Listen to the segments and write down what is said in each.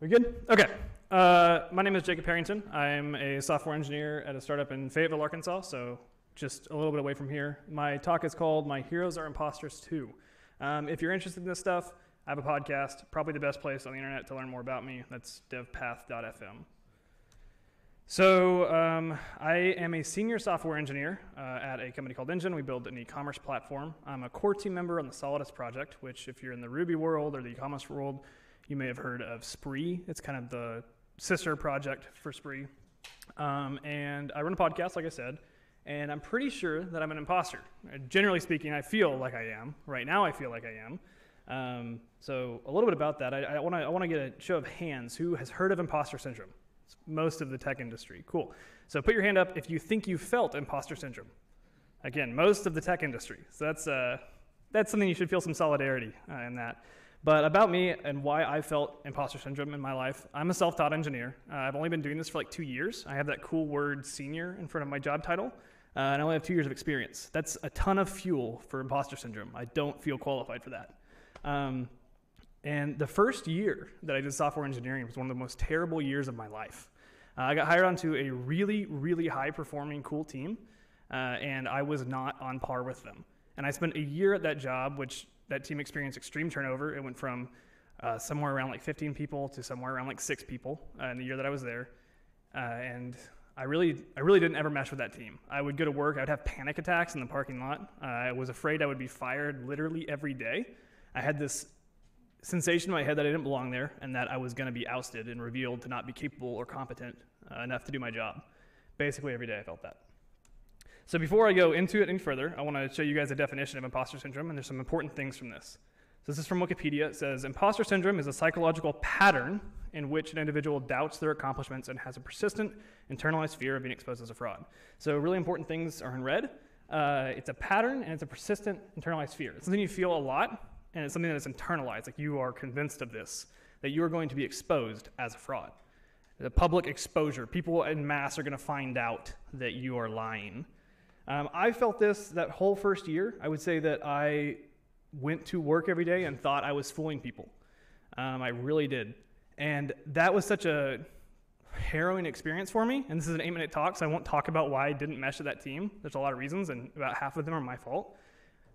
We good? Okay. Uh, my name is Jacob Herrington. I'm a software engineer at a startup in Fayetteville, Arkansas, so just a little bit away from here. My talk is called My Heroes Are Imposters Too. Um, if you're interested in this stuff, I have a podcast, probably the best place on the internet to learn more about me. That's devpath.fm. So, um, I am a senior software engineer uh, at a company called Engine. We build an e commerce platform. I'm a core team member on the Solidus project, which, if you're in the Ruby world or the e commerce world, you may have heard of Spree. It's kind of the sister project for Spree. Um, and I run a podcast, like I said, and I'm pretty sure that I'm an imposter. Generally speaking, I feel like I am. Right now, I feel like I am. Um, so, a little bit about that. I, I want to get a show of hands. Who has heard of imposter syndrome? It's most of the tech industry. Cool. So, put your hand up if you think you felt imposter syndrome. Again, most of the tech industry. So, that's, uh, that's something you should feel some solidarity uh, in that. But about me and why I felt imposter syndrome in my life, I'm a self taught engineer. Uh, I've only been doing this for like two years. I have that cool word senior in front of my job title, uh, and I only have two years of experience. That's a ton of fuel for imposter syndrome. I don't feel qualified for that. Um, and the first year that I did software engineering was one of the most terrible years of my life. Uh, I got hired onto a really, really high performing, cool team, uh, and I was not on par with them. And I spent a year at that job, which that team experienced extreme turnover. It went from uh, somewhere around like 15 people to somewhere around like six people uh, in the year that I was there. Uh, and I really, I really didn't ever mesh with that team. I would go to work, I would have panic attacks in the parking lot. Uh, I was afraid I would be fired literally every day. I had this sensation in my head that I didn't belong there and that I was going to be ousted and revealed to not be capable or competent uh, enough to do my job. Basically, every day I felt that. So before I go into it any further, I want to show you guys a definition of imposter syndrome, and there's some important things from this. So this is from Wikipedia. It says imposter syndrome is a psychological pattern in which an individual doubts their accomplishments and has a persistent internalized fear of being exposed as a fraud. So really important things are in red. Uh, it's a pattern and it's a persistent internalized fear. It's something you feel a lot, and it's something that's internalized. Like you are convinced of this, that you are going to be exposed as a fraud. The public exposure, people in mass are going to find out that you are lying. Um, I felt this that whole first year. I would say that I went to work every day and thought I was fooling people. Um, I really did. And that was such a harrowing experience for me. And this is an eight minute talk, so I won't talk about why I didn't mesh with that team. There's a lot of reasons, and about half of them are my fault.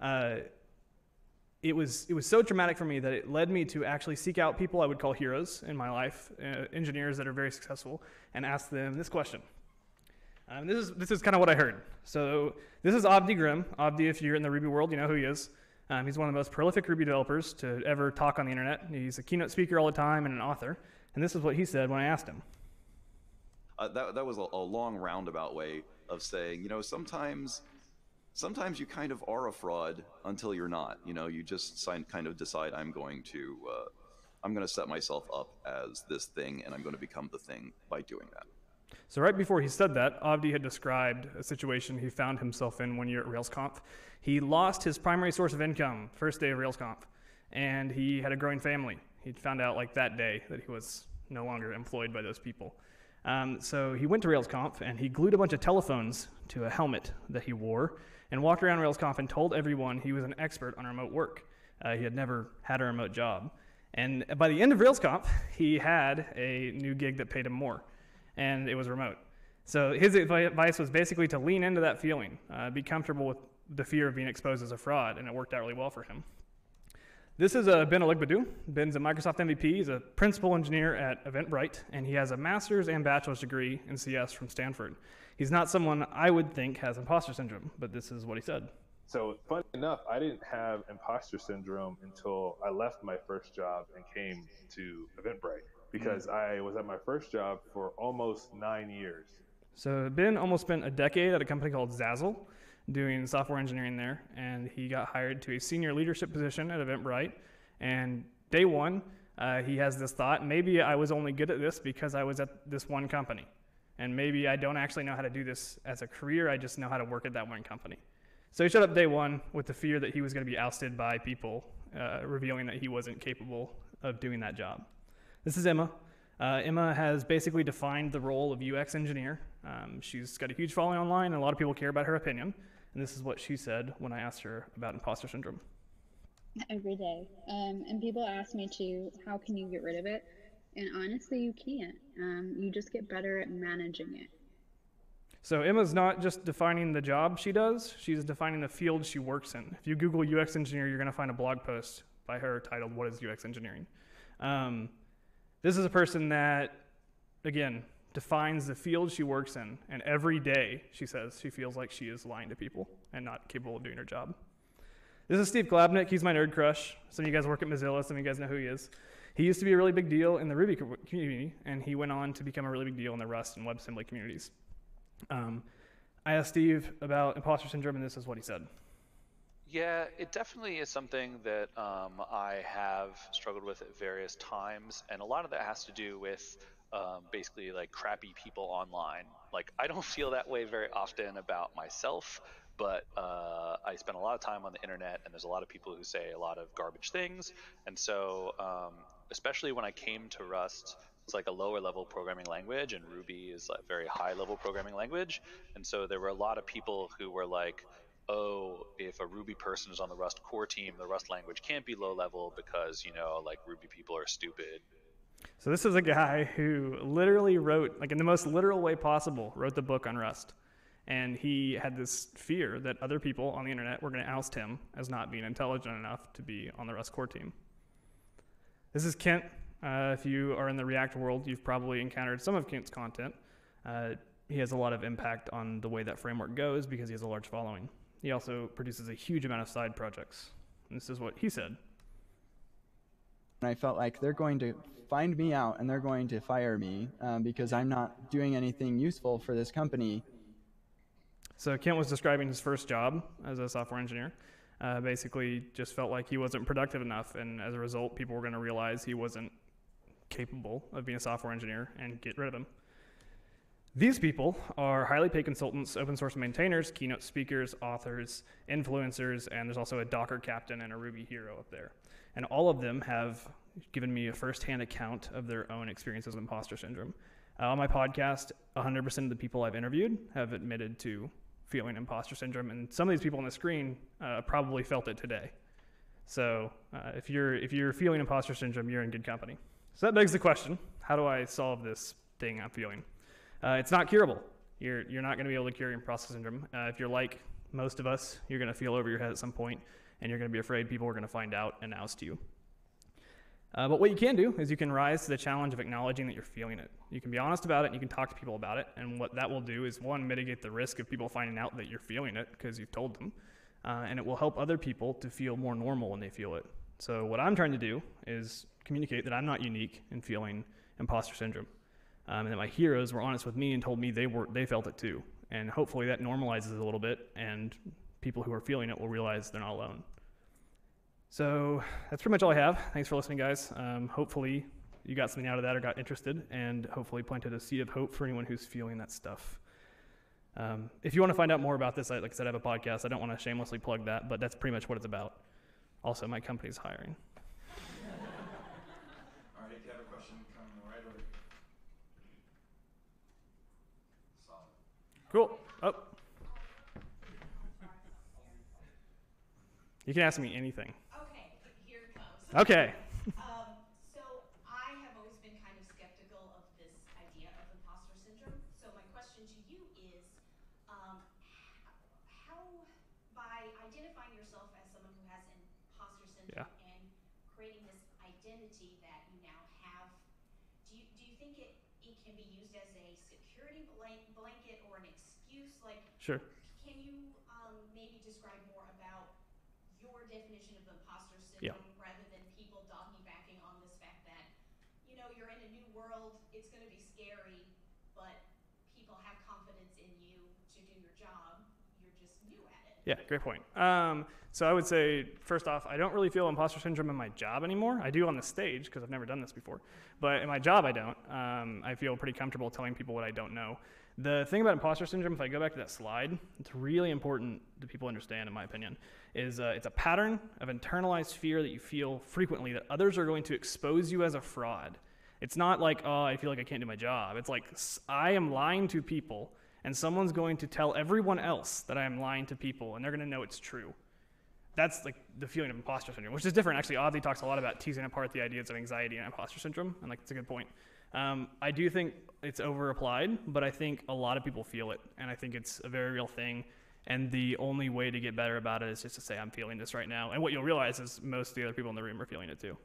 Uh, it was, it was so traumatic for me that it led me to actually seek out people I would call heroes in my life, uh, engineers that are very successful, and ask them this question um, this is this is kind of what I heard. So this is Avdi Grimm. Avdi, if you're in the Ruby world, you know who he is. Um, he's one of the most prolific Ruby developers to ever talk on the internet. He's a keynote speaker all the time and an author. And this is what he said when I asked him. Uh, that that was a, a long roundabout way of saying, you know, sometimes sometimes you kind of are a fraud until you're not. You know, you just sign, kind of decide I'm going to uh, I'm going to set myself up as this thing, and I'm going to become the thing by doing that. So right before he said that, Avdi had described a situation he found himself in one year at RailsConf. He lost his primary source of income first day of RailsConf, and he had a growing family. He found out like that day that he was no longer employed by those people. Um, so he went to RailsConf and he glued a bunch of telephones to a helmet that he wore and walked around RailsConf and told everyone he was an expert on remote work. Uh, he had never had a remote job. And by the end of RailsConf, he had a new gig that paid him more and it was remote. So his advice was basically to lean into that feeling, uh, be comfortable with the fear of being exposed as a fraud, and it worked out really well for him. This is uh, Ben Ilegbodu. Ben's a Microsoft MVP. He's a principal engineer at Eventbrite, and he has a master's and bachelor's degree in CS from Stanford. He's not someone I would think has imposter syndrome, but this is what he said. So, funny enough, I didn't have imposter syndrome until I left my first job and came to Eventbrite because. I was at my first job for almost nine years. So Ben almost spent a decade at a company called Zazzle doing software engineering there, and he got hired to a senior leadership position at Eventbrite. And day one, uh, he has this thought maybe I was only good at this because I was at this one company. And maybe I don't actually know how to do this as a career, I just know how to work at that one company. So he showed up day one with the fear that he was going to be ousted by people, uh, revealing that he wasn't capable of doing that job. This is Emma. Uh, Emma has basically defined the role of UX engineer. Um, she's got a huge following online, and a lot of people care about her opinion. And this is what she said when I asked her about imposter syndrome. Every day. Um, and people ask me too, how can you get rid of it? And honestly, you can't. Um, you just get better at managing it. So Emma's not just defining the job she does, she's defining the field she works in. If you Google UX engineer, you're going to find a blog post by her titled What is UX Engineering? Um, this is a person that, again, defines the field she works in, and every day she says she feels like she is lying to people and not capable of doing her job. This is Steve Klabnik. He's my nerd crush. Some of you guys work at Mozilla. Some of you guys know who he is. He used to be a really big deal in the Ruby community, and he went on to become a really big deal in the Rust and WebAssembly communities. Um, I asked Steve about imposter syndrome, and this is what he said. Yeah, it definitely is something that um, I have struggled with at various times, and a lot of that has to do with um, basically like crappy people online. Like I don't feel that way very often about myself, but uh, I spend a lot of time on the internet, and there's a lot of people who say a lot of garbage things, and so um, especially when I came to Rust. It's like a lower level programming language, and Ruby is a very high level programming language. And so there were a lot of people who were like, oh, if a Ruby person is on the Rust core team, the Rust language can't be low level because, you know, like Ruby people are stupid. So this is a guy who literally wrote, like in the most literal way possible, wrote the book on Rust. And he had this fear that other people on the internet were going to oust him as not being intelligent enough to be on the Rust core team. This is Kent. Uh, if you are in the React world, you've probably encountered some of Kent's content. Uh, he has a lot of impact on the way that framework goes because he has a large following. He also produces a huge amount of side projects. And this is what he said. And I felt like they're going to find me out and they're going to fire me um, because I'm not doing anything useful for this company. So Kent was describing his first job as a software engineer. Uh, basically, just felt like he wasn't productive enough, and as a result, people were going to realize he wasn't capable of being a software engineer and get rid of him. These people are highly paid consultants, open source maintainers, keynote speakers, authors, influencers, and there's also a Docker captain and a Ruby hero up there. And all of them have given me a firsthand account of their own experiences with imposter syndrome. Uh, on my podcast, 100% of the people I've interviewed have admitted to feeling imposter syndrome, and some of these people on the screen uh, probably felt it today. So uh, if you're if you're feeling imposter syndrome, you're in good company. So that begs the question: How do I solve this thing I'm feeling? Uh, it's not curable. You're, you're not going to be able to cure imposter syndrome. Uh, if you're like most of us, you're going to feel over your head at some point, and you're going to be afraid people are going to find out and oust you. Uh, but what you can do is you can rise to the challenge of acknowledging that you're feeling it. You can be honest about it, and you can talk to people about it. And what that will do is one, mitigate the risk of people finding out that you're feeling it because you've told them, uh, and it will help other people to feel more normal when they feel it. So what I'm trying to do is communicate that I'm not unique in feeling imposter syndrome um, and that my heroes were honest with me and told me they were they felt it too. And hopefully that normalizes a little bit, and people who are feeling it will realize they're not alone. So that's pretty much all I have. Thanks for listening, guys. Um, hopefully you got something out of that or got interested, and hopefully planted a seed of hope for anyone who's feeling that stuff. Um, if you want to find out more about this, like I said, I have a podcast. I don't want to shamelessly plug that, but that's pretty much what it's about. Also, my company's hiring. Cool. Oh. You can ask me anything. Okay, here it comes. Okay. Um, so I have always been kind of skeptical of this idea of imposter syndrome. So my question to you is, um, how, by identifying yourself as someone who has imposter syndrome Yeah. and creating this identity that you now have, do you, do you think it, it can be used as a security blank, blanket or an? Like, Sure. can you um, maybe describe more about your definition of imposter Yeah. syndrome rather than people doggy backing on this fact that, you know, you're in a new world, it's going to be scary, but people have confidence in you to do your job. You're just new at it. Yeah, great point. Um, so I would say, first off, I don't really feel imposter syndrome in my job anymore. I do on the stage because I've never done this before. But in my job, I don't. Um, I feel pretty comfortable telling people what I don't know. The thing about imposter syndrome, if I go back to that slide, it's really important that people understand, in my opinion, is uh, it's a pattern of internalized fear that you feel frequently that others are going to expose you as a fraud. It's not like, oh, I feel like I can't do my job. It's like, I am lying to people, and someone's going to tell everyone else that I am lying to people, and they're going to know it's true. that's like the feeling of imposter syndrome, which is different. Actually, Ozzy talks a lot about teasing apart the ideas of anxiety and imposter syndrome, and like it's a good point. Um, I do think it's over applied, but I think a lot of people feel it, and I think it's a very real thing. And the only way to get better about it is just to say, I'm feeling this right now. And what you'll realize is most of the other people in the room are feeling it too.